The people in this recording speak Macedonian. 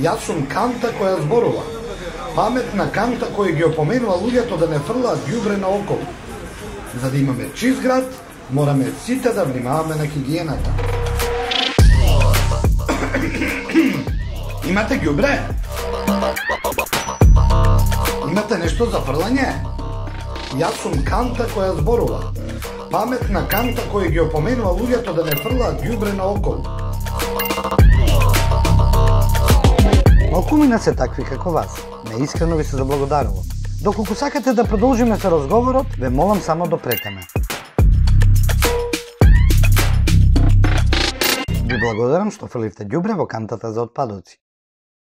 Јас сум канта која зборува. Паметна канта која ги опоменува луѓето да не фрлаат ѓубре на окол. За да имаме чист град, мораме сите да внимаваме на хигиената. Имате ѓубре? Имате нешто за фрлање? Јас сум канта која зборува. Паметна канта која ги опоменува луѓето да не фрлаат ѓубре на окол. Кумина се такви како вас. Неискрено ви се заблагодарувам. Доколку сакате да продолжиме со разговорот, ве молам само допретеме. Ви благодарам што фрливте ѓубре во кантата за отпадоци.